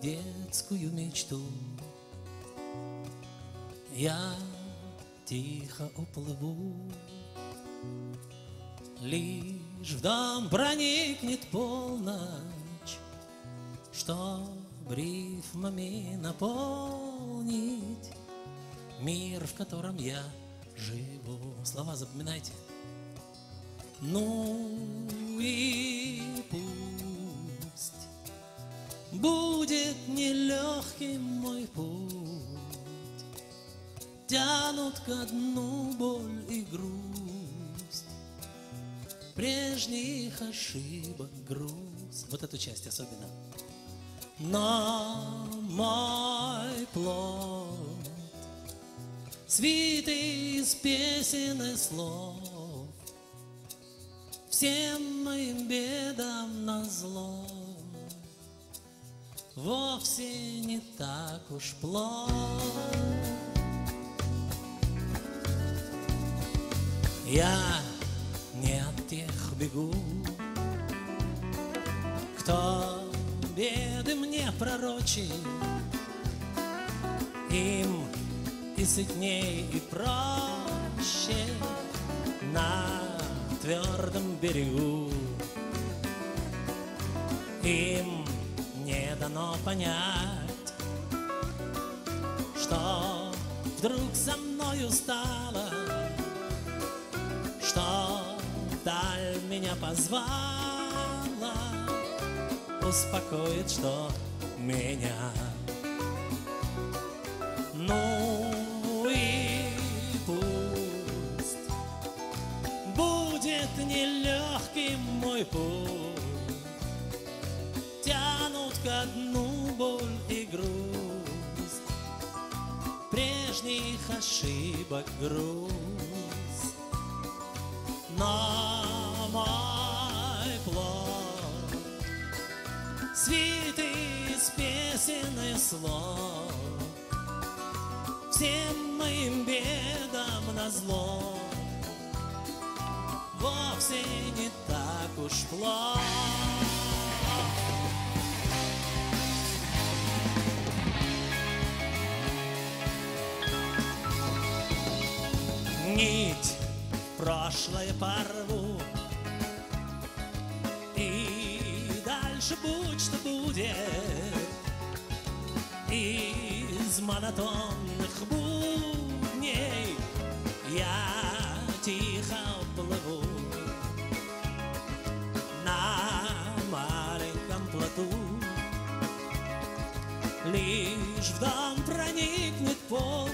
детскую мечту, Я тихо уплыву. Лишь в дом проникнет полночь, Чтоб рифмами наполнить Мир, в котором я живу. Слова запоминайте. Ну и будет нелегким мой путь, Тянут ко дну боль и грусть, Прежних ошибок груз. Вот эту часть особенно. Но мой плод Свитый из песен и слов Всем моим бедам на зло Вовсе не так уж плохо Я не от тех бегу, кто беды мне пророчит, им и сытней, и проще на твердом берегу. Им дано понять, что вдруг со мною стало, что даль меня позвала, успокоит, что меня. Ну и пусть будет нелегким мой путь, тянут ко дну боль и грусть, прежних ошибок груз. Но мой плод. Свитый из песен и слов. Всем моим бедам на зло. Вовсе не так уж плохо прошлое порву. И дальше будь что будет. Из монотонных будней Я тихо плыву. На маленьком плоту Лишь в дом проникнет полночь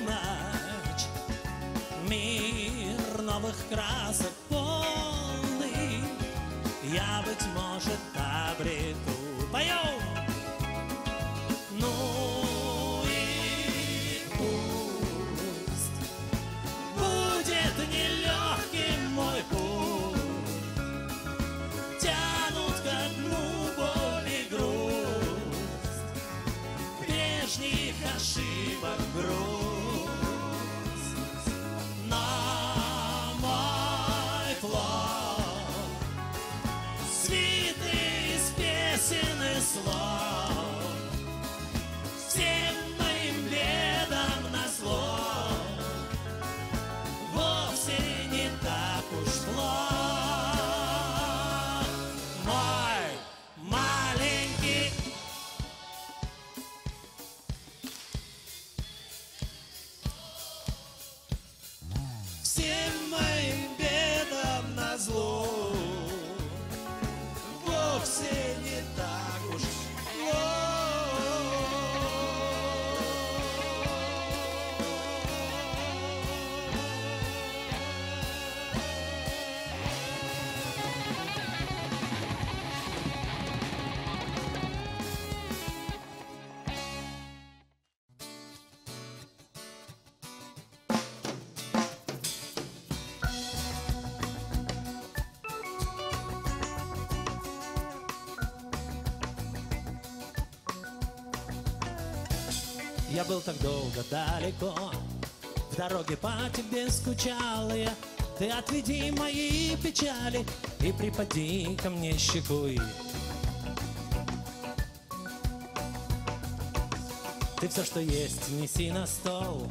новых красок полный Я, быть может, обрету Поем! Я был так долго далеко, в дороге по тебе скучал я. Ты отведи мои печали и припади ко мне щекой. Ты все, что есть, неси на стол,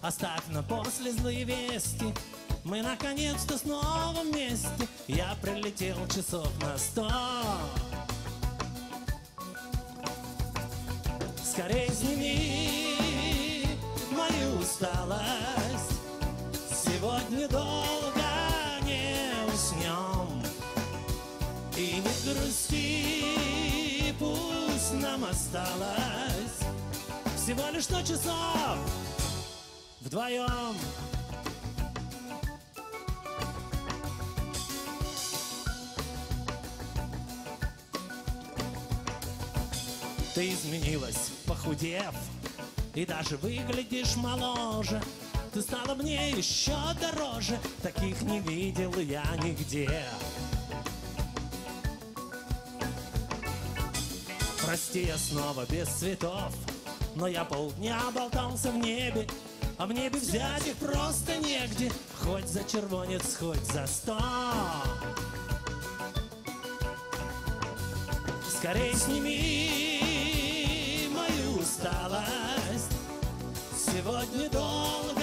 оставь на после злые вести. Мы наконец-то снова вместе, я прилетел часов на сто. Скорей усталость. Сегодня долго не уснем И не грусти, пусть нам осталось Всего лишь сто часов вдвоем Ты изменилась, похудев И даже выглядишь моложе. Ты стала мне еще дороже. Таких не видел я нигде. Прости, я снова без цветов. Но я полдня болтался в небе. А в небе взять их просто негде. Хоть за червонец, хоть за сто. Скорей сними мою усталость Сегодня долго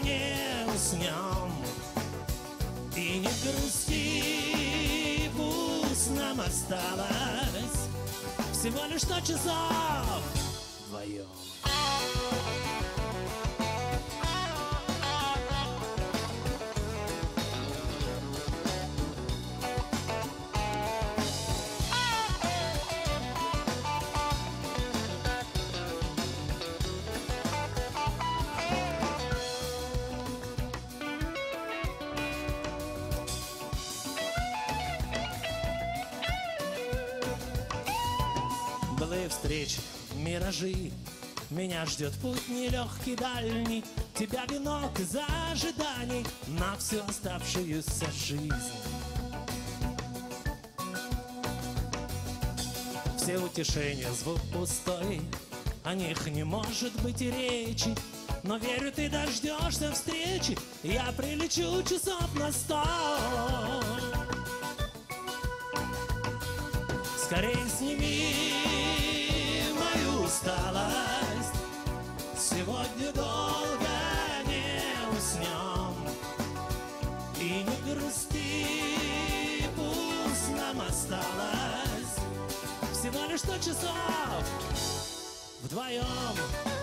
не уснем. И не грусти, пусть нам осталось Всего лишь сто часов вдвоем Былые встречи, миражи. Меня ждет путь нелегкий дальний. Тебя венок из ожиданий На всю оставшуюся жизнь. Все утешения звук пустой. О них не может быть и речи. Но верю, ты дождешься встречи. Я прилечу часов на сто. Скорей сними сто часов. Вдвоем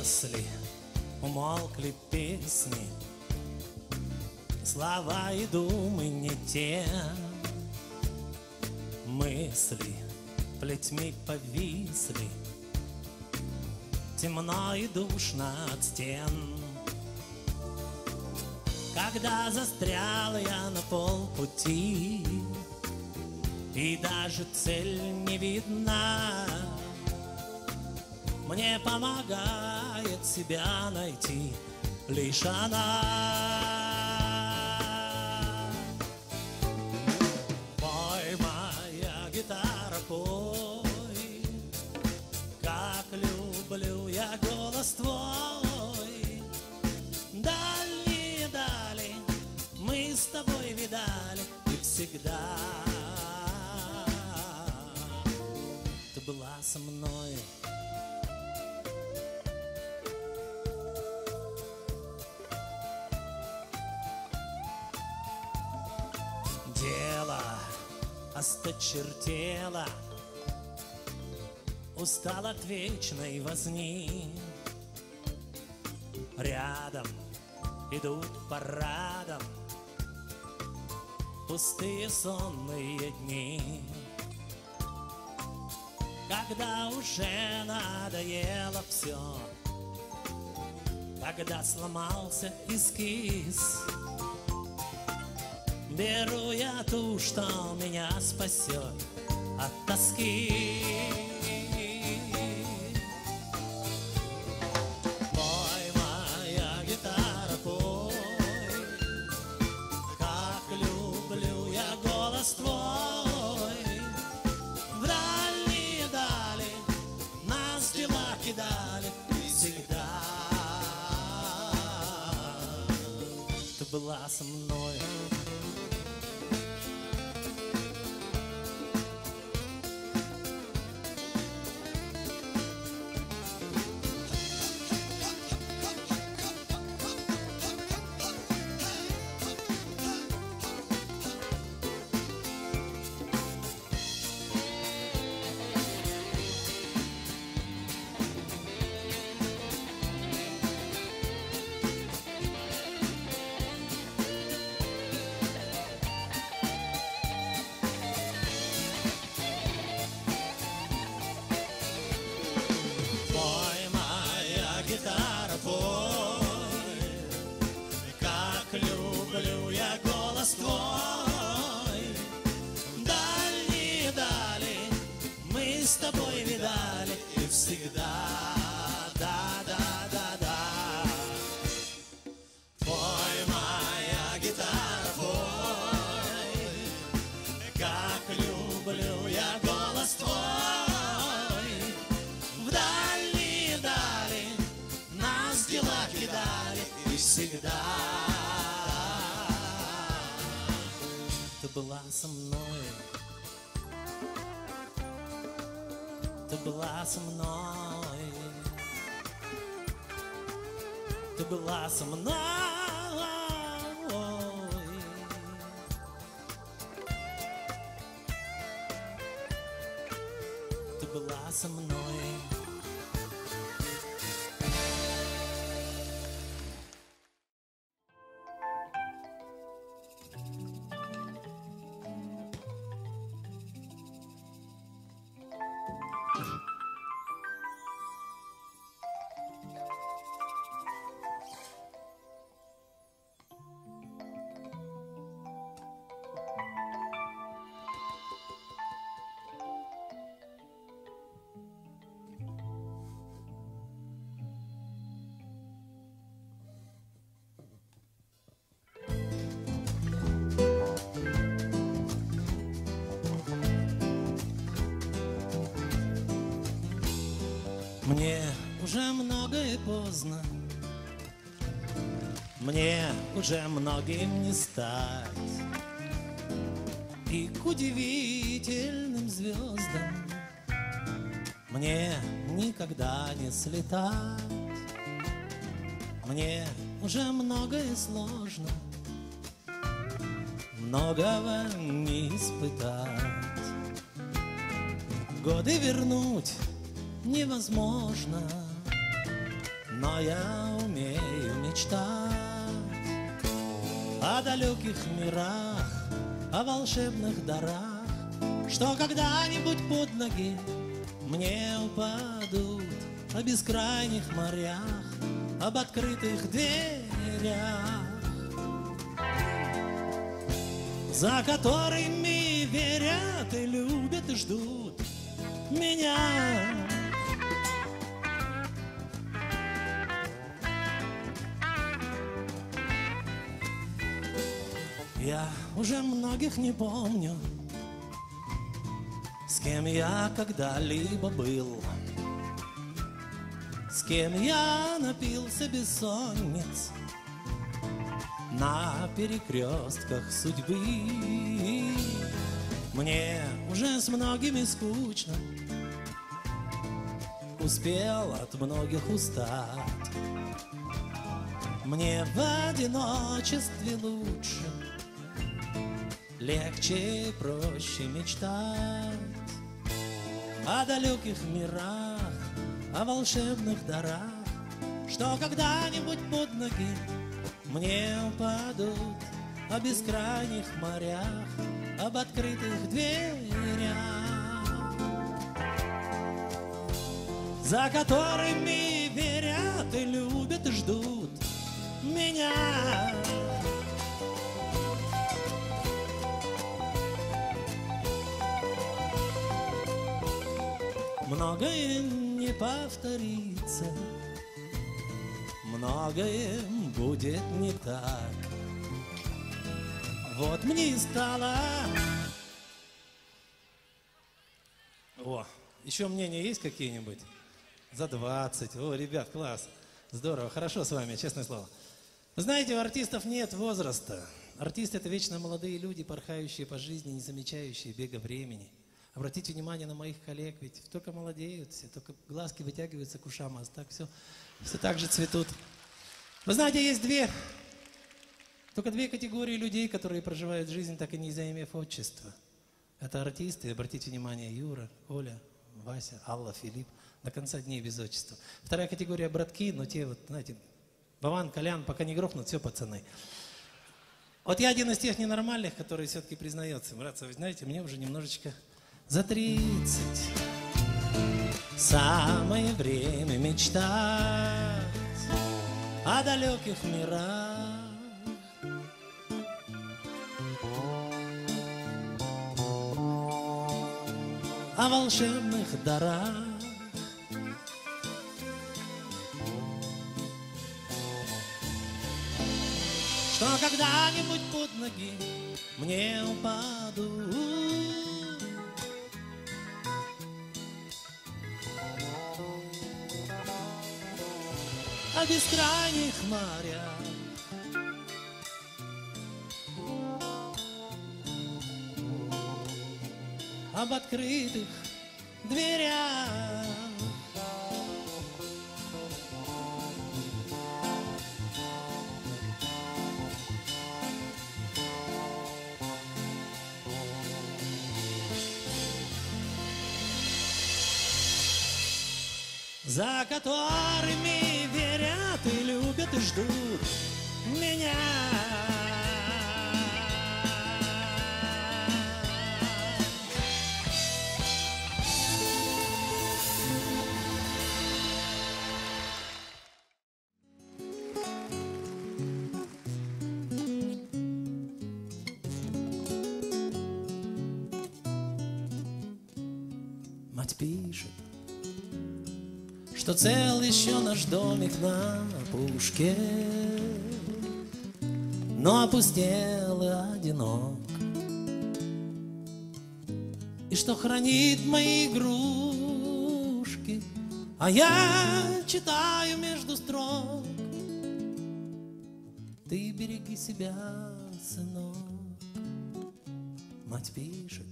Если умолкли песни, Слова и думы не те, Мысли плетьми повисли, Темно и душно от стен. Когда застрял я на полпути, И даже цель не видна Мне помогает себя найти Лишь она. Пой, моя гитара, пой. Как люблю я голос твой. Дальние дали Мы с тобой видали И всегда. Ты была со мной осточертело Устал от вечной возни. Рядом идут парадом Пустые сонные дни. Когда уже надоело все Когда сломался эскиз Беру я ту, что меня спасет от тоски. Пой, моя гитара, пой, как люблю я голос твой. В дали нас дела кидали всегда. Ты была со мной. Мной. Ты была со мной. Ты была со мной. Ты была со мной. Уже многое поздно, Мне уже многим не стать, И к удивительным звездам Мне никогда не слетать. Мне уже многое сложно, Многого не испытать. Годы вернуть невозможно, но я умею мечтать о далеких мирах, о волшебных дарах, что когда-нибудь под ноги мне упадут о бескрайних морях, об открытых дверях. За которыми верят и любят и ждут меня. Я уже многих не помню, с кем я когда-либо был, с кем я напился бессонниц на перекрестках судьбы. Мне уже с многими скучно, успел от многих устать. Мне в одиночестве лучше, легче проще мечтать о далеких мирах, о волшебных дарах, что когда-нибудь под ноги мне упадут о бескрайних морях, об открытых дверях, за которыми верят и любят и ждут меня. Многое не повторится, многое будет не так. Вот мне стало... О, еще мнения есть какие-нибудь? За 20. О, ребят, класс. Здорово, хорошо с вами, честное слово. Знаете, у артистов нет возраста. Артисты – это вечно молодые люди, порхающие по жизни, не замечающие бега времени. Обратите внимание на моих коллег, ведь только молодеют все, только глазки вытягиваются к ушам, а так все, все так же цветут. Вы знаете, есть две, только две категории людей, которые проживают жизнь, так и не заимев отчество. Это артисты, обратите внимание, Юра, Оля, Вася, Алла, Филипп, до конца дней без отчества. Вторая категория братки, но те вот, знаете, Баван, Колян, пока не грохнут, все, пацаны. Вот я один из тех ненормальных, который все-таки признается. Братцы, вы знаете, мне уже немножечко за тридцать. Самое время мечтать о далеких мирах. О волшебных дарах. Что когда-нибудь под ноги мне упадут. О бескрайних морях. Об открытых дверях. За которыми что цел еще наш домик на опушке, но опустел и одинок. И что хранит мои игрушки, а я читаю между строк. Ты береги себя, сынок, мать пишет,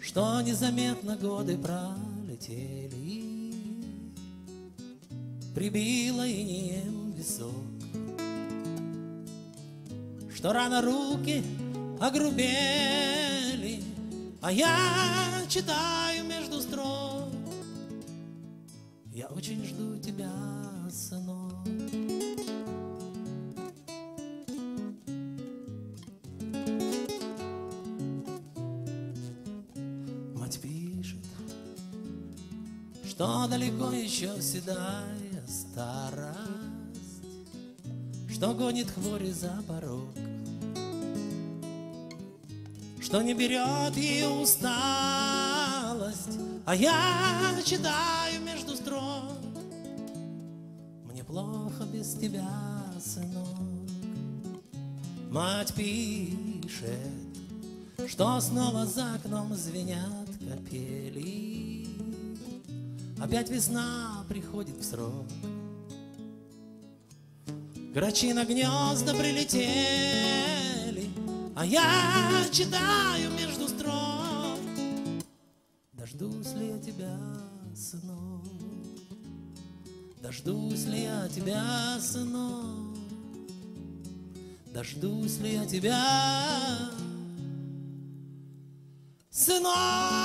что незаметно годы пролетели, прибило инеем висок, что рано руки огрубели, а я читаю между строк. Я очень жду тебя, сынок. Мать пишет, что далеко еще седая старость, что гонит хвори за порог, что не берет ее усталость, а я читаю между строк. Мне плохо без тебя, сынок. Мать пишет, что снова за окном звенят капели. Опять весна приходит в срок. Грачи на гнезда прилетели, А я читаю между строк. Дождусь ли я тебя, сынок? Дождусь ли я тебя, сынок? Дождусь ли я тебя, сынок?